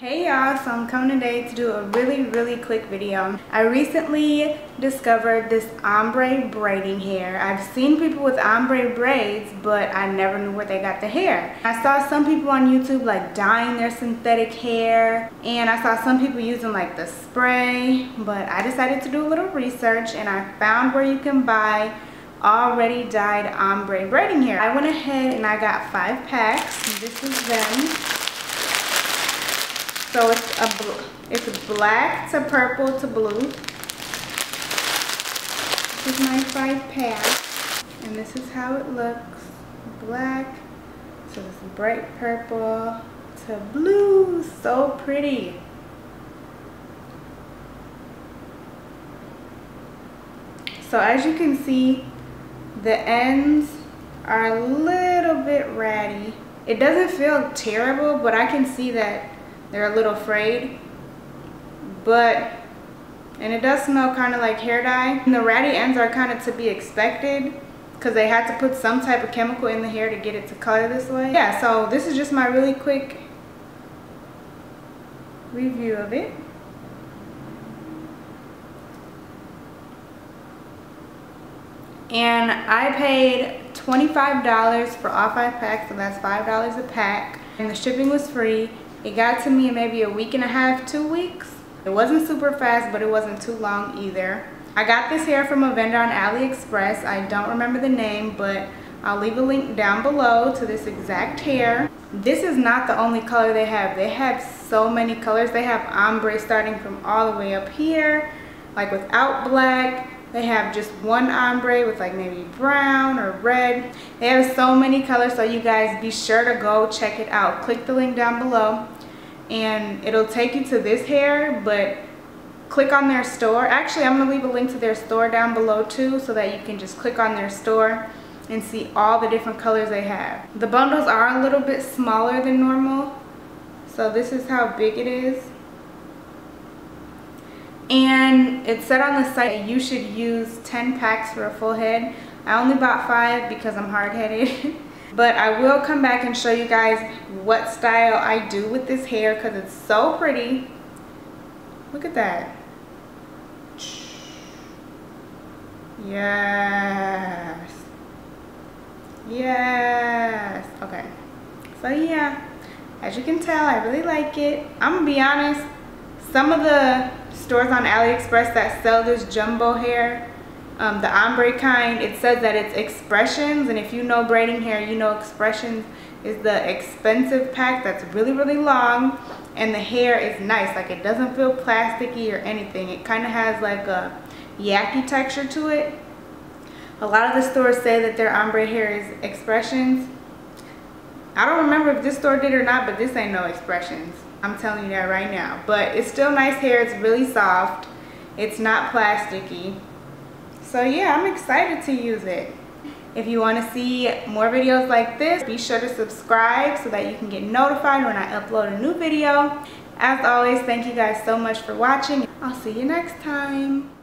Hey y'all, so I'm coming today to do a really, really quick video. I recently discovered this ombre braiding hair. I've seen people with ombre braids, but I never knew where they got the hair. I saw some people on YouTube like dyeing their synthetic hair, and I saw some people using like the spray, but I decided to do a little research and I found where you can buy already dyed ombre braiding hair. I went ahead and I got five packs. This is them. So it's a it's black to purple to blue. This is my five pack. And this is how it looks. Black to this bright purple to blue. So pretty. So as you can see, the ends are a little bit ratty. It doesn't feel terrible, but I can see that they're a little frayed. But, and it does smell kind of like hair dye. And the ratty ends are kind of to be expected because they had to put some type of chemical in the hair to get it to color this way. Yeah, so this is just my really quick review of it. And I paid $25 for all five packs, so that's $5 a pack. And the shipping was free. It got to me in maybe a week and a half, two weeks. It wasn't super fast, but it wasn't too long either. I got this hair from a vendor on AliExpress. I don't remember the name, but I'll leave a link down below to this exact hair. This is not the only color they have. They have so many colors. They have ombre starting from all the way up here, like without black. They have just one ombre with like maybe brown or red. They have so many colors, so you guys be sure to go check it out. Click the link down below and it'll take you to this hair, but click on their store. Actually, I'm gonna leave a link to their store down below too so that you can just click on their store and see all the different colors they have. The bundles are a little bit smaller than normal. So this is how big it is. And it said on the site you should use 10 packs for a full head. I only bought five because I'm hard-headed. but I will come back and show you guys what style I do with this hair because it's so pretty. Look at that. Yes. Yes. Okay. So yeah, as you can tell, I really like it. I'm gonna be honest, some of the stores on AliExpress that sell this jumbo hair, um, the ombre kind, it says that it's expressions. And if you know braiding hair, you know expressions is the expensive pack that's really, really long. And the hair is nice. Like it doesn't feel plasticky or anything. It kind of has like a yucky texture to it. A lot of the stores say that their ombre hair is expressions. I don't remember if this store did or not, but this ain't no expressions. I'm telling you that right now. But it's still nice hair. It's really soft. It's not plasticky. So yeah, I'm excited to use it. If you want to see more videos like this, be sure to subscribe so that you can get notified when I upload a new video. As always, thank you guys so much for watching. I'll see you next time.